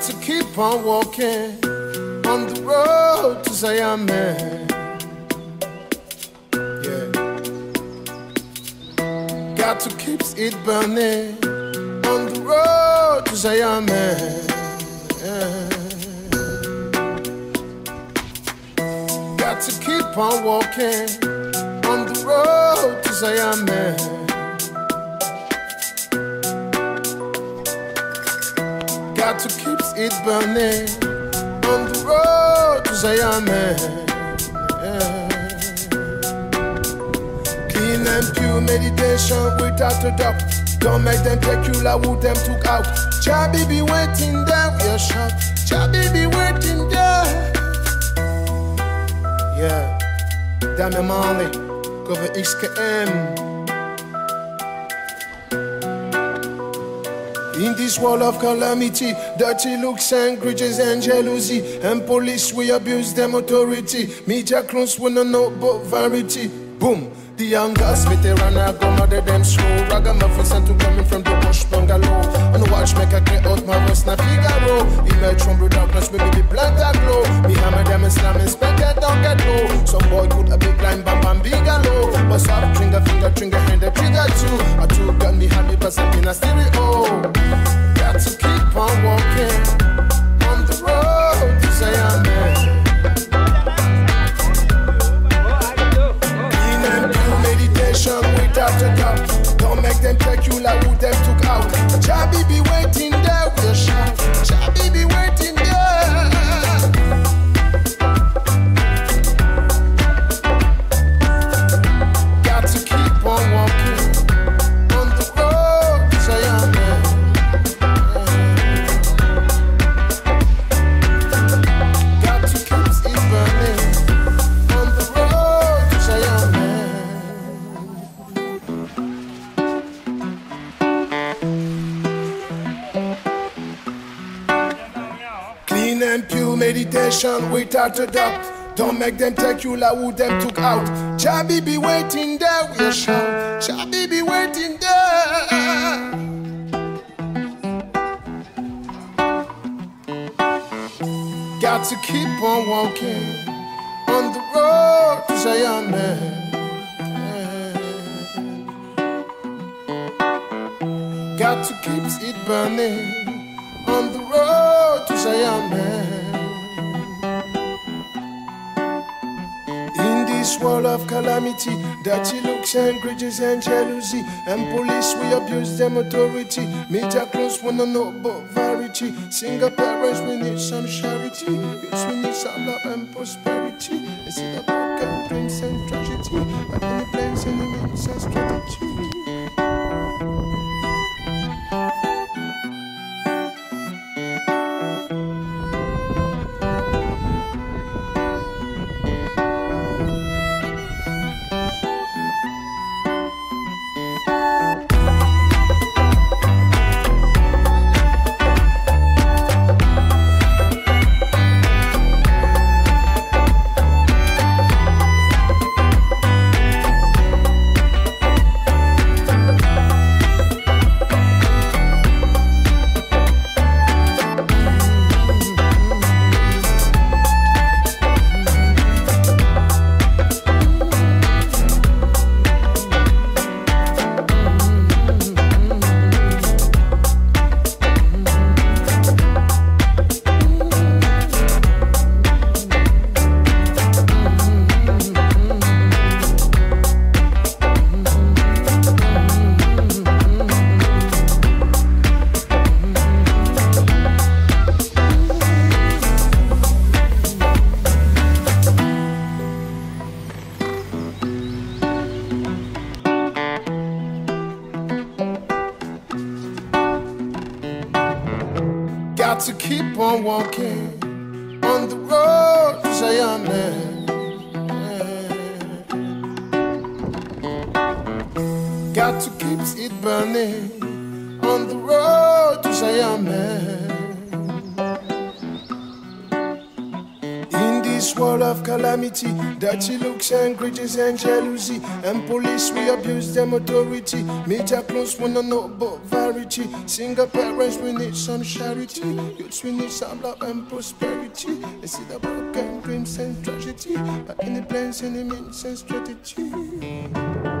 Got to keep on walking on the road to Zion. Yeah. Got to keep it burning on the road to Zion. Yeah. Got to keep on walking on the road to Zion. Got to keep it burning on the road to Zion. Yeah. Clean and pure meditation without a doubt. Don't make them take you like who them took out. Chabi be waiting there, we are shot. Chabi be waiting there. Yeah, Damian Marley, cover XKM. In this world of calamity, dirty looks and grudges and jealousy, and police we abuse them authority. Media clones wanna know but variety. Boom. The young girls veteran are go mother them slow Ragamuffin sent to coming from the bush bungalow And watch make a clear out my voice na Figaro Emerge from the darkness with the blood that glow Me hammer them Islam inspected don't get meditation without a doubt. Don't make them take you like who them took out. Chabi be waiting there, we'll shout. Chabi be waiting there. Got to keep on walking on the road to Zion, man. Got to keep it burning on the road to Zion, man. This world of calamity, dirty looks and grudges and jealousy, and police we abuse them authority. Media close wanna know about variety. Single parents we need some charity. Yes, we need some love and prosperity. It's in broken dreams and tragedy, but in the plans and the means and strategy. Got to keep on walking on the road to Zion. Got to keep it burning on the road to Zion, world of calamity. Dirty looks and grudges and jealousy. And police, we abuse them authority. Media close, we don't know about variety. Single parents, we need some charity. Youths, we need some love and prosperity. They see the broken dreams and tragedy. But any plans, any means and strategy.